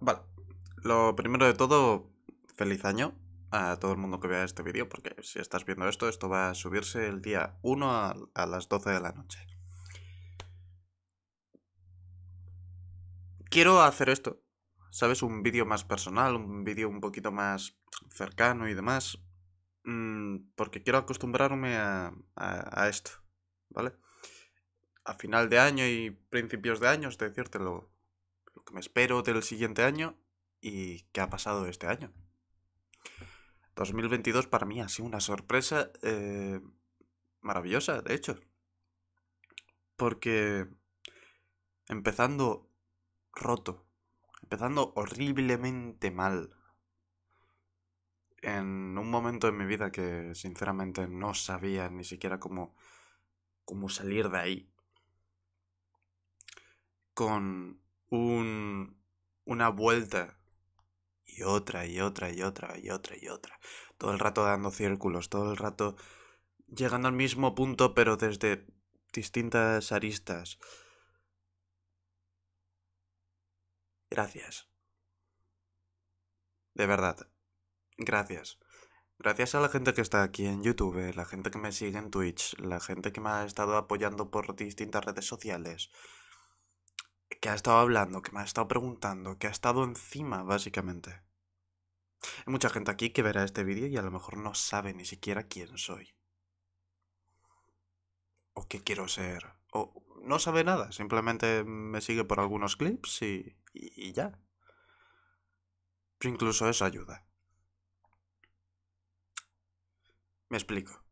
Vale. Lo primero de todo, feliz año a todo el mundo que vea este vídeo, porque si estás viendo esto, esto va a subirse el día 1 a, a las 12 de la noche. Quiero hacer esto, ¿sabes? Un vídeo más personal, un vídeo un poquito más cercano y demás, mm, porque quiero acostumbrarme a, a, a esto, ¿vale? A final de año y principios de año, es decirte lo, lo me espero del siguiente año y qué ha pasado este año. 2022 para mí ha sido una sorpresa eh, maravillosa, de hecho. Porque empezando roto, empezando horriblemente mal, en un momento de mi vida que sinceramente no sabía ni siquiera cómo, cómo salir de ahí, con un, una vuelta y otra y otra y otra y otra y otra. Todo el rato dando círculos, todo el rato llegando al mismo punto pero desde distintas aristas. Gracias. De verdad. Gracias. Gracias a la gente que está aquí en YouTube, la gente que me sigue en Twitch, la gente que me ha estado apoyando por distintas redes sociales, que ha estado hablando, que me ha estado preguntando, que ha estado encima, básicamente. Hay mucha gente aquí que verá este vídeo y a lo mejor no sabe ni siquiera quién soy. O qué quiero ser. O no sabe nada, simplemente me sigue por algunos clips y, y, ya. Pero incluso eso ayuda. Me explico.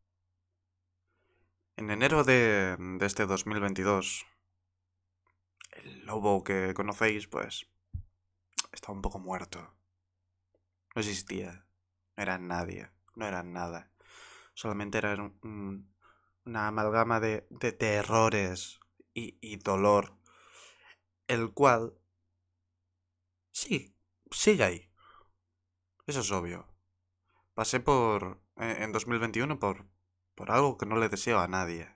En enero de, de este 2022, el lobo que conocéis, pues, estaba un poco muerto. No existía. No era nadie. No era nada. Solamente era un, un, una amalgama de, de, de errores y, y, dolor. El cual... Sí, sigue ahí. Eso es obvio. Pasé por... En 2021 por... Por algo que no le deseo a nadie.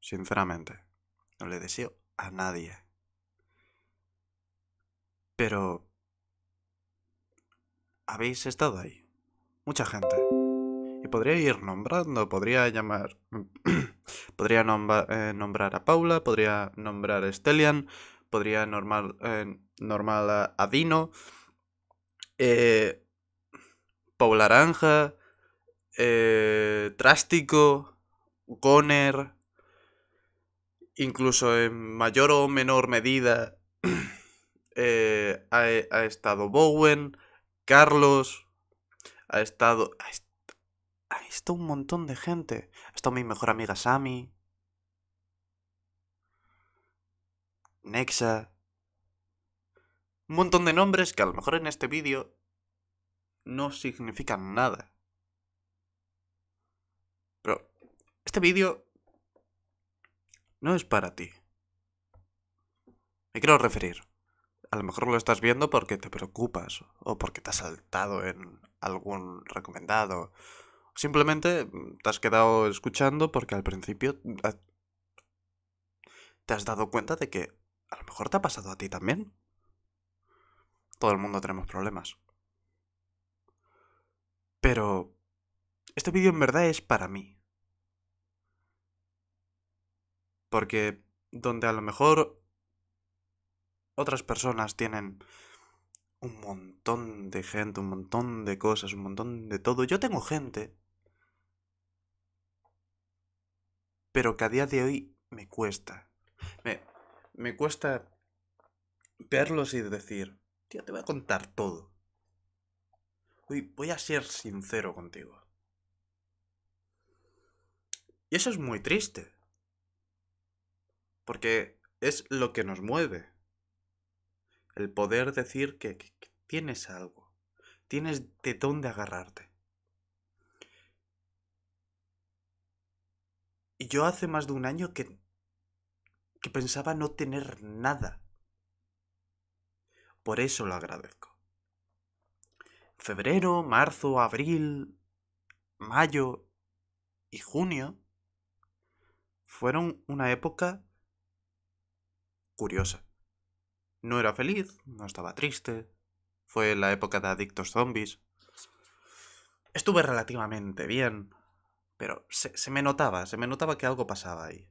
Sinceramente. No le deseo a nadie. Pero habéis estado ahí. Mucha gente. Y podría ir nombrando, podría llamar... podría eh, nombrar a Paula, podría nombrar a Stellian, podría normal, eh, normal a, Dino, eh, Paula Aranja, eh, Trástico, Goner, incluso en mayor o menor medida eh, ha, ha, estado Bowen, Carlos, ha estado... Ha, est ha estado un montón de gente. Ha estado mi mejor amiga Sammy. Nexa. Un montón de nombres que a lo mejor en este vídeo no significan nada. Pero este vídeo no es para ti. Me quiero referir a lo mejor lo estás viendo porque te preocupas o porque te has saltado en algún recomendado. Simplemente te has quedado escuchando porque al principio te has dado cuenta de que a lo mejor te ha pasado a ti también. Todo el mundo tenemos problemas. Pero este vídeo en verdad es para mí. Porque donde a lo mejor otras personas tienen un montón de gente, un montón de cosas, un montón de todo. Yo tengo gente. Pero que a día de hoy me cuesta. Me, me cuesta verlos y decir, tío, te voy a contar todo. Uy, voy a ser sincero contigo. Y eso es muy triste. Porque es lo que nos mueve. El poder decir que, tienes algo. Tienes de dónde agarrarte. Y yo hace más de un año que, que pensaba no tener nada. Por eso lo agradezco. Febrero, marzo, abril, mayo y junio fueron una época curiosa. No era feliz, no estaba triste. Fue la época de adictos zombies. Estuve relativamente bien, pero se, me notaba, se me notaba que algo pasaba ahí.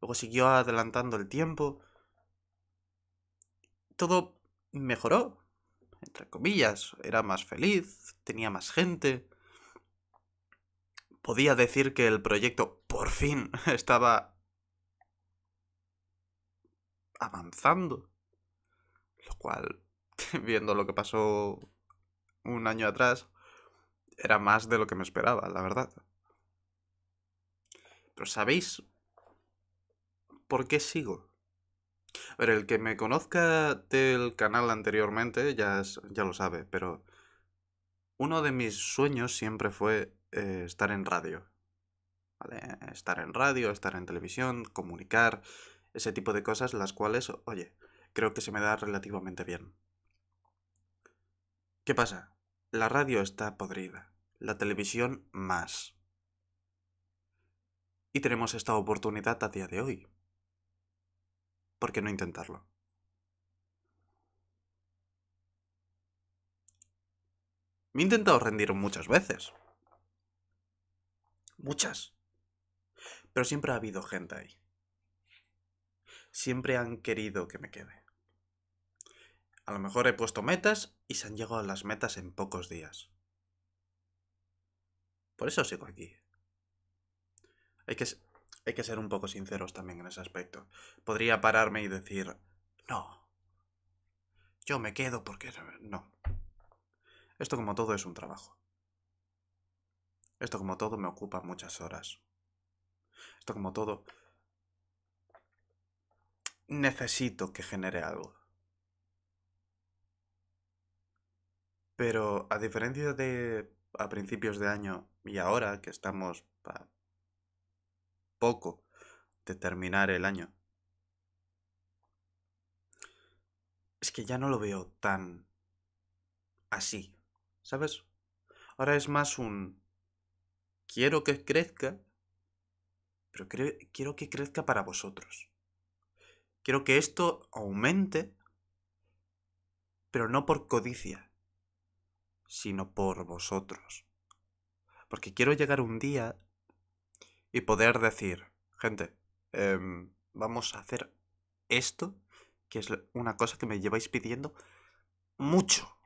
Luego siguió adelantando el tiempo. Todo mejoró, entre comillas. Era más feliz, tenía más gente. Podía decir que el proyecto por fin estaba avanzando. Lo cual, viendo lo que pasó un año atrás, era más de lo que me esperaba, la verdad. Pero ¿sabéis por qué sigo? A ver, el que me conozca del canal anteriormente ya, ya lo sabe, pero uno de mis sueños siempre fue eh, estar en radio. ¿Vale? Estar en radio, estar en televisión, comunicar, ese tipo de cosas, las cuales, oye, creo que se me da relativamente bien. ¿Qué pasa? La radio está podrida, la televisión más. Y tenemos esta oportunidad a día de hoy. ¿Por qué no intentarlo? Me he intentado rendir muchas veces. Muchas. Pero siempre ha habido gente ahí. Siempre han querido que me quede. A lo mejor he puesto metas y se han llegado a las metas en pocos días. Por eso sigo aquí. Hay que, hay que ser un poco sinceros también en ese aspecto. Podría pararme y decir, no, yo me quedo porque no. Esto como todo es un trabajo. Esto como todo me ocupa muchas horas. Esto como todo necesito que genere algo. Pero a diferencia de a principios de año y ahora que estamos a poco de terminar el año, es que ya no lo veo tan así, ¿sabes? Ahora es más un quiero que crezca, pero quiero que crezca para vosotros. Quiero que esto aumente, pero no por codicia, sino por vosotros. Porque quiero llegar un día y poder decir, gente, em, vamos a hacer esto, que es una cosa que me lleváis pidiendo mucho.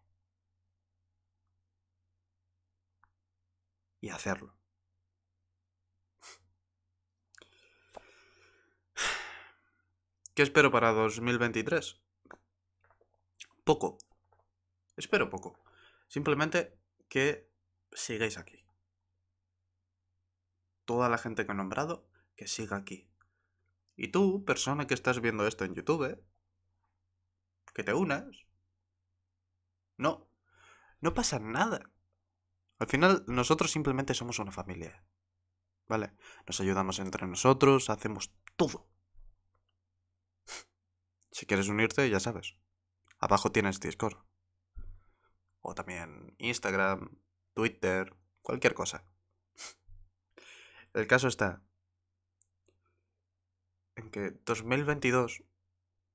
Y hacerlo. ¿Qué espero para 2023? Poco. Espero poco. Simplemente que sigáis aquí. Toda la gente que he nombrado, que siga aquí. Y tú, persona que estás viendo esto en YouTube, que te unas. No, no pasa nada. Al final, nosotros simplemente somos una familia. ¿Vale? Nos ayudamos entre nosotros, hacemos todo. Si quieres unirte, ya sabes. Abajo tienes Discord. O también Instagram, Twitter, cualquier cosa. El caso está en que 2022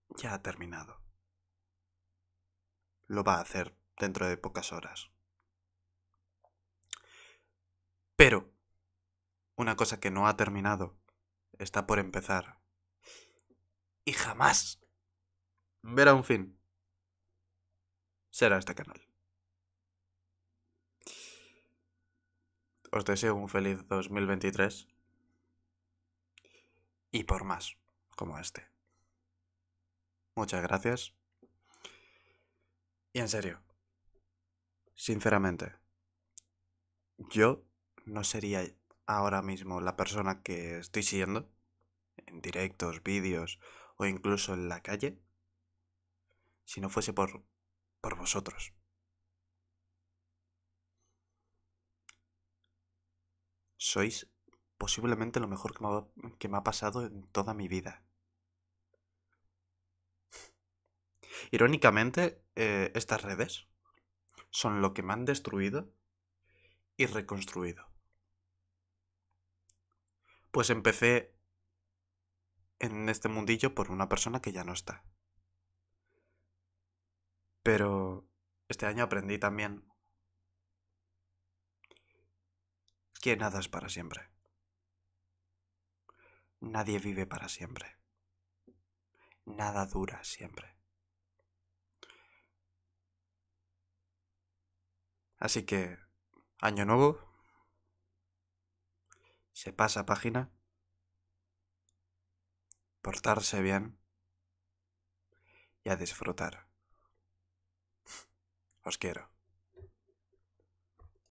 ya ha terminado. Lo va a hacer dentro de pocas horas. Pero, una cosa que no ha terminado está por empezar. Y jamás verá un fin. Será este canal. Os deseo un feliz 2023 y por más como este. Muchas gracias. Y en serio, sinceramente, yo no sería ahora mismo la persona que estoy siendo en directos, vídeos o incluso en la calle si no fuese por, por vosotros. Sois posiblemente lo mejor que me, ha, pasado en toda mi vida. Irónicamente, eh, estas redes son lo que me han destruido y reconstruido. Pues empecé en este mundillo por una persona que ya no está Pero este año aprendí también que nada es para siempre. Nadie vive para siempre. Nada dura siempre. Así que, año nuevo, se pasa página, portarse bien y a disfrutar. Os quiero.